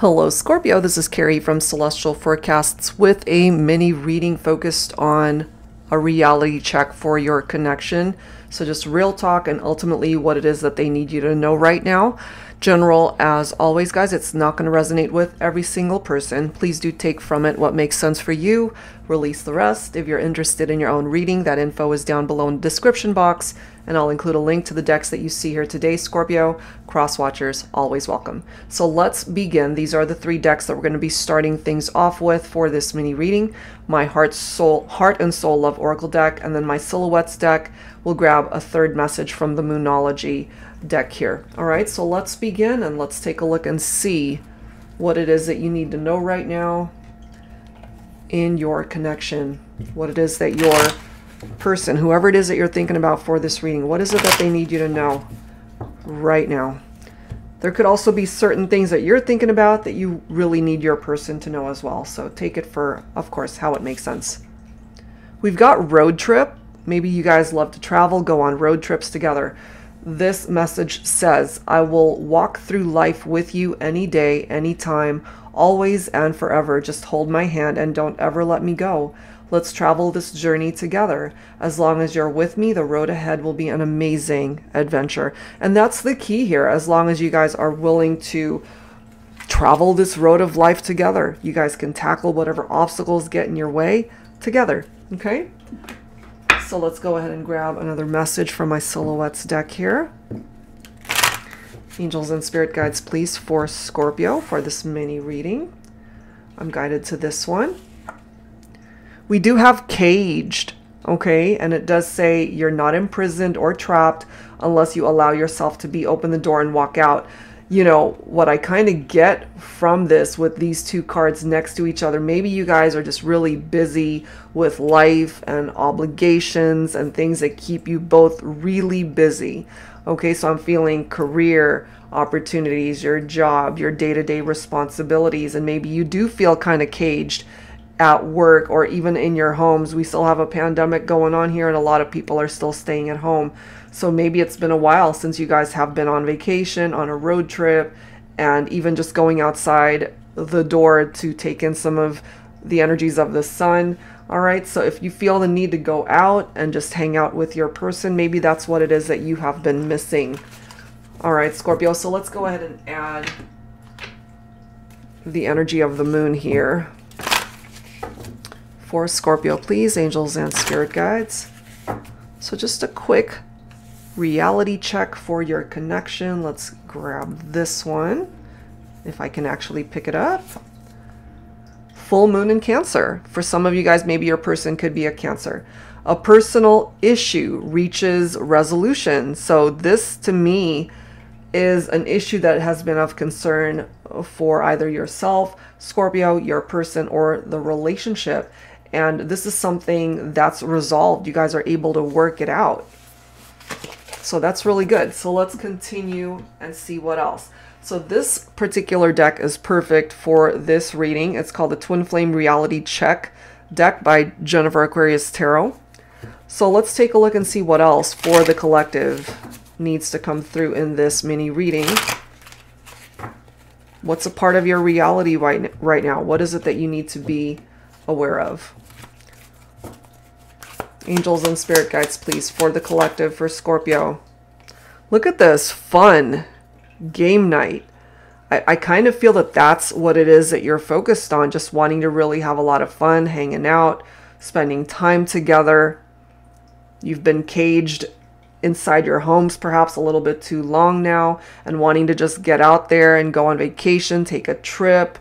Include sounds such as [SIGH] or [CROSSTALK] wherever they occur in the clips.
Hello, Scorpio. This is Carrie from Celestial Forecasts with a mini reading focused on a reality check for your connection. So, just real talk and ultimately what it is that they need you to know right now. General, as always, guys, it's not going to resonate with every single person. Please do take from it what makes sense for you, release the rest. If you're interested in your own reading, that info is down below in the description box and I'll include a link to the decks that you see here today, Scorpio. Cross watchers, always welcome. So let's begin. These are the three decks that we're going to be starting things off with for this mini reading. My Heart, Soul, Heart and Soul Love Oracle deck, and then my Silhouettes deck. We'll grab a third message from the Moonology deck here. All right, so let's begin and let's take a look and see what it is that you need to know right now in your connection. What it is that you're person, whoever it is that you're thinking about for this reading, what is it that they need you to know right now? There could also be certain things that you're thinking about that you really need your person to know as well. So take it for, of course, how it makes sense. We've got road trip. Maybe you guys love to travel, go on road trips together. This message says, I will walk through life with you any day, anytime, always and forever. Just hold my hand and don't ever let me go. Let's travel this journey together. As long as you're with me, the road ahead will be an amazing adventure. And that's the key here. As long as you guys are willing to travel this road of life together, you guys can tackle whatever obstacles get in your way together. Okay? So let's go ahead and grab another message from my Silhouettes deck here. Angels and Spirit Guides, please, for Scorpio for this mini reading. I'm guided to this one. We do have caged, okay? And it does say you're not imprisoned or trapped unless you allow yourself to be open the door and walk out. You know, what I kind of get from this with these two cards next to each other, maybe you guys are just really busy with life and obligations and things that keep you both really busy. Okay, so I'm feeling career opportunities, your job, your day to day responsibilities, and maybe you do feel kind of caged at work or even in your homes. We still have a pandemic going on here and a lot of people are still staying at home. So maybe it's been a while since you guys have been on vacation, on a road trip, and even just going outside the door to take in some of the energies of the sun. All right, so if you feel the need to go out and just hang out with your person, maybe that's what it is that you have been missing. All right, Scorpio, so let's go ahead and add the energy of the moon here for Scorpio, please, angels and spirit guides. So just a quick reality check for your connection. Let's grab this one, if I can actually pick it up. Full moon in Cancer. For some of you guys, maybe your person could be a Cancer. A personal issue reaches resolution. So this, to me, is an issue that has been of concern for either yourself, Scorpio, your person, or the relationship and this is something that's resolved. You guys are able to work it out. So that's really good. So let's continue and see what else. So this particular deck is perfect for this reading. It's called the Twin Flame Reality Check deck by Jennifer Aquarius Tarot. So let's take a look and see what else for the collective needs to come through in this mini reading. What's a part of your reality right, right now? What is it that you need to be aware of. Angels and spirit guides, please, for the collective, for Scorpio. Look at this fun game night. I, I kind of feel that that's what it is that you're focused on, just wanting to really have a lot of fun, hanging out, spending time together. You've been caged inside your homes perhaps a little bit too long now and wanting to just get out there and go on vacation, take a trip,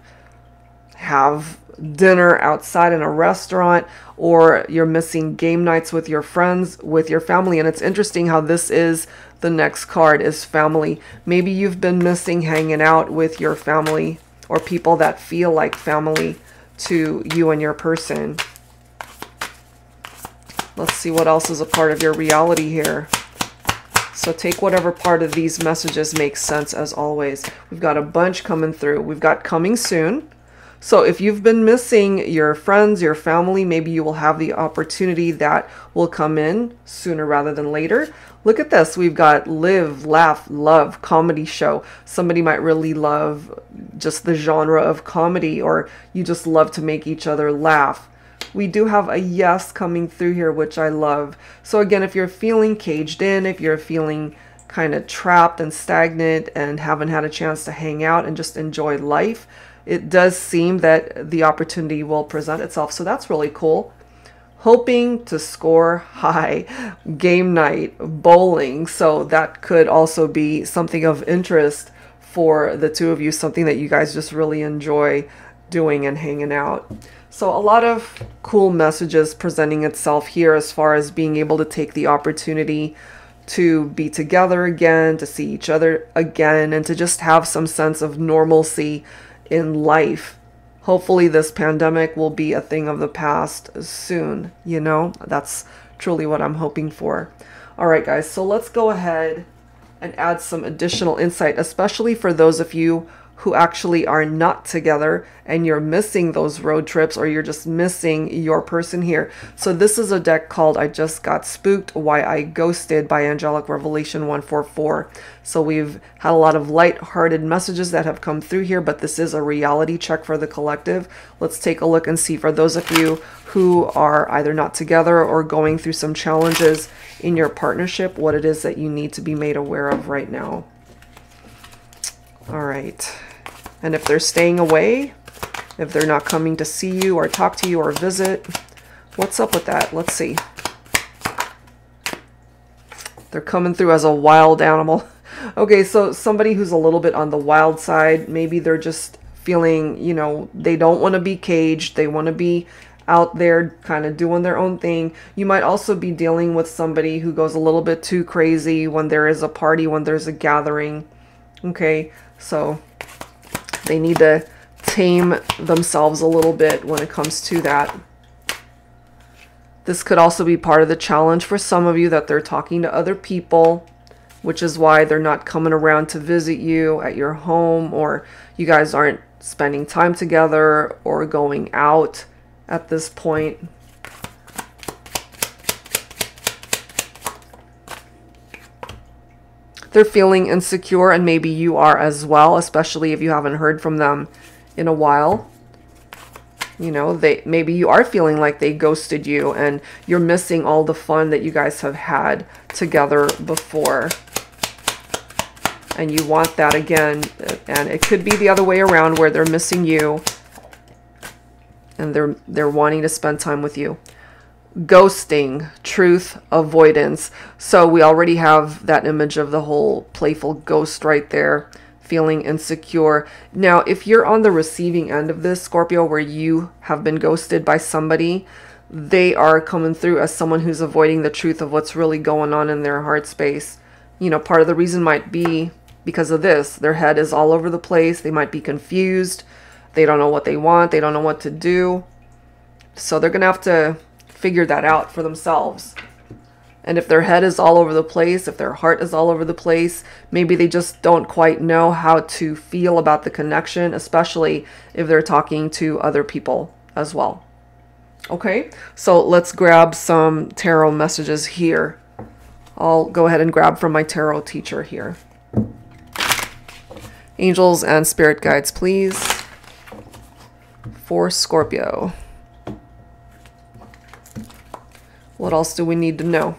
have dinner outside in a restaurant or you're missing game nights with your friends, with your family. And it's interesting how this is the next card is family. Maybe you've been missing hanging out with your family or people that feel like family to you and your person. Let's see what else is a part of your reality here. So take whatever part of these messages makes sense as always. We've got a bunch coming through. We've got coming soon. So if you've been missing your friends, your family, maybe you will have the opportunity that will come in sooner rather than later. Look at this. We've got live, laugh, love, comedy show. Somebody might really love just the genre of comedy, or you just love to make each other laugh. We do have a yes coming through here, which I love. So again, if you're feeling caged in, if you're feeling kind of trapped and stagnant and haven't had a chance to hang out and just enjoy life, it does seem that the opportunity will present itself. So that's really cool. Hoping to score high game night bowling. So that could also be something of interest for the two of you something that you guys just really enjoy doing and hanging out. So a lot of cool messages presenting itself here as far as being able to take the opportunity to be together again to see each other again and to just have some sense of normalcy in life hopefully this pandemic will be a thing of the past soon, you know? That's truly what I'm hoping for. All right, guys, so let's go ahead and add some additional insight, especially for those of you who actually are not together and you're missing those road trips or you're just missing your person here. So this is a deck called I Just Got Spooked, Why I Ghosted by Angelic Revelation 144. So we've had a lot of light-hearted messages that have come through here, but this is a reality check for the collective. Let's take a look and see for those of you who are either not together or going through some challenges in your partnership, what it is that you need to be made aware of right now. All right. And if they're staying away, if they're not coming to see you or talk to you or visit, what's up with that? Let's see. They're coming through as a wild animal. [LAUGHS] Okay, so somebody who's a little bit on the wild side, maybe they're just feeling, you know, they don't want to be caged. They want to be out there kind of doing their own thing. You might also be dealing with somebody who goes a little bit too crazy when there is a party, when there's a gathering. Okay, so they need to tame themselves a little bit when it comes to that. This could also be part of the challenge for some of you that they're talking to other people, which is why they're not coming around to visit you at your home or you guys aren't spending time together or going out at this point. They're feeling insecure and maybe you are as well, especially if you haven't heard from them in a while. You know, they maybe you are feeling like they ghosted you and you're missing all the fun that you guys have had together before. And you want that again. And it could be the other way around where they're missing you and they're they're wanting to spend time with you ghosting, truth, avoidance. So we already have that image of the whole playful ghost right there, feeling insecure. Now, if you're on the receiving end of this, Scorpio, where you have been ghosted by somebody, they are coming through as someone who's avoiding the truth of what's really going on in their heart space. You know, part of the reason might be because of this. Their head is all over the place. They might be confused. They don't know what they want. They don't know what to do. So they're going to have to figure that out for themselves. And if their head is all over the place, if their heart is all over the place, maybe they just don't quite know how to feel about the connection, especially if they're talking to other people as well. Okay, so let's grab some tarot messages here. I'll go ahead and grab from my tarot teacher here. Angels and spirit guides, please. For Scorpio. What else do we need to know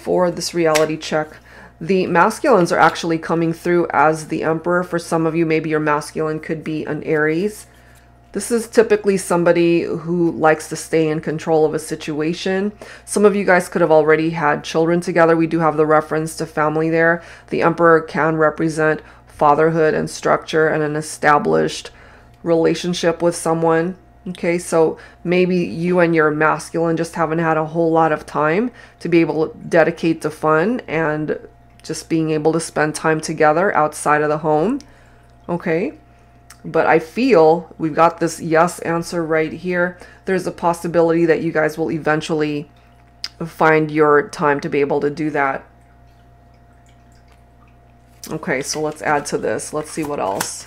for this reality check? The masculines are actually coming through as the emperor. For some of you, maybe your masculine could be an Aries. This is typically somebody who likes to stay in control of a situation. Some of you guys could have already had children together. We do have the reference to family there. The emperor can represent fatherhood and structure and an established relationship with someone. Okay, so maybe you and your masculine just haven't had a whole lot of time to be able to dedicate to fun and just being able to spend time together outside of the home. Okay, but I feel we've got this yes answer right here. There's a possibility that you guys will eventually find your time to be able to do that. Okay, so let's add to this. Let's see what else.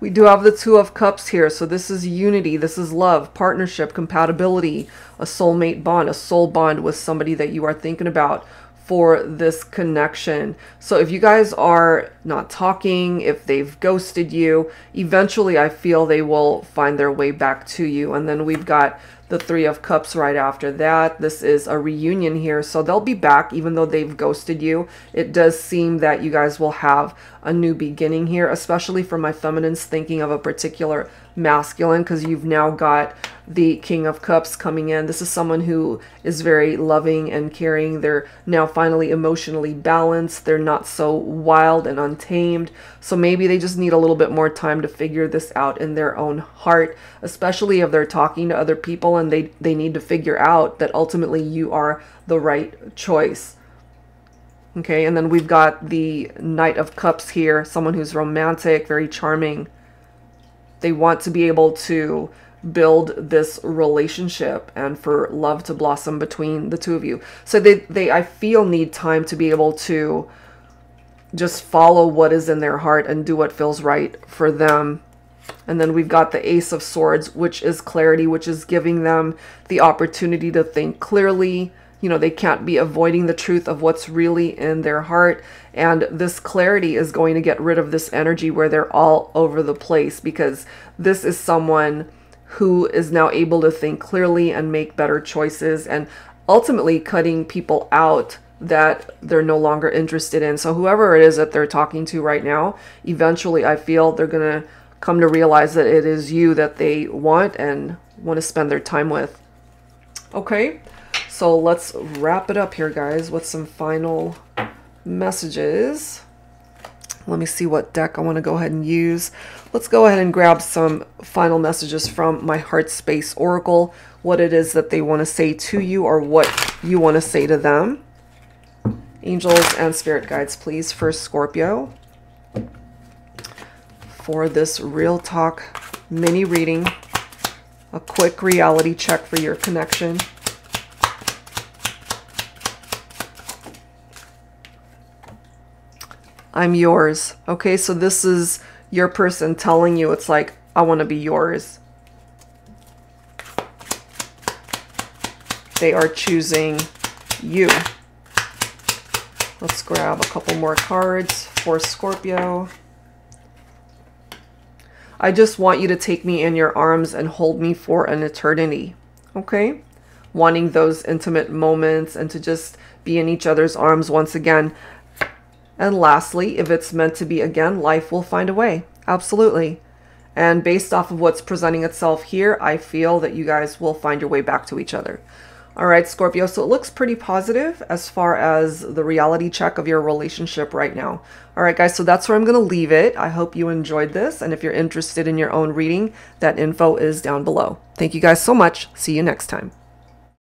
We do have the Two of Cups here. So this is unity, this is love, partnership, compatibility, a soulmate bond, a soul bond with somebody that you are thinking about for this connection. So if you guys are not talking, if they've ghosted you, eventually I feel they will find their way back to you. And then we've got the Three of Cups right after that. This is a reunion here. So they'll be back even though they've ghosted you. It does seem that you guys will have a new beginning here, especially for my feminines thinking of a particular masculine because you've now got the King of Cups coming in. This is someone who is very loving and caring. They're now finally emotionally balanced. They're not so wild and untamed. So maybe they just need a little bit more time to figure this out in their own heart, especially if they're talking to other people and they, they need to figure out that ultimately you are the right choice. Okay, and then we've got the Knight of Cups here, someone who's romantic, very charming. They want to be able to build this relationship and for love to blossom between the two of you. So they, they I feel need time to be able to just follow what is in their heart and do what feels right for them. And then we've got the Ace of Swords, which is clarity, which is giving them the opportunity to think clearly. You know, they can't be avoiding the truth of what's really in their heart. And this clarity is going to get rid of this energy where they're all over the place because this is someone who is now able to think clearly and make better choices and ultimately cutting people out that they're no longer interested in. So whoever it is that they're talking to right now, eventually I feel they're going to come to realize that it is you that they want and want to spend their time with. Okay, so let's wrap it up here, guys, with some final messages. Let me see what deck I want to go ahead and use. Let's go ahead and grab some final messages from my Heart Space Oracle, what it is that they want to say to you or what you want to say to them. Angels and Spirit Guides, please, for Scorpio. For this Real Talk mini reading, a quick reality check for your connection. I'm yours. Okay, so this is your person telling you it's like, I want to be yours. They are choosing you. Let's grab a couple more cards for Scorpio. I just want you to take me in your arms and hold me for an eternity. Okay? Wanting those intimate moments and to just be in each other's arms once again. And lastly, if it's meant to be again, life will find a way. Absolutely. And based off of what's presenting itself here, I feel that you guys will find your way back to each other. All right, Scorpio, so it looks pretty positive as far as the reality check of your relationship right now. All right, guys, so that's where I'm going to leave it. I hope you enjoyed this. And if you're interested in your own reading, that info is down below. Thank you guys so much. See you next time.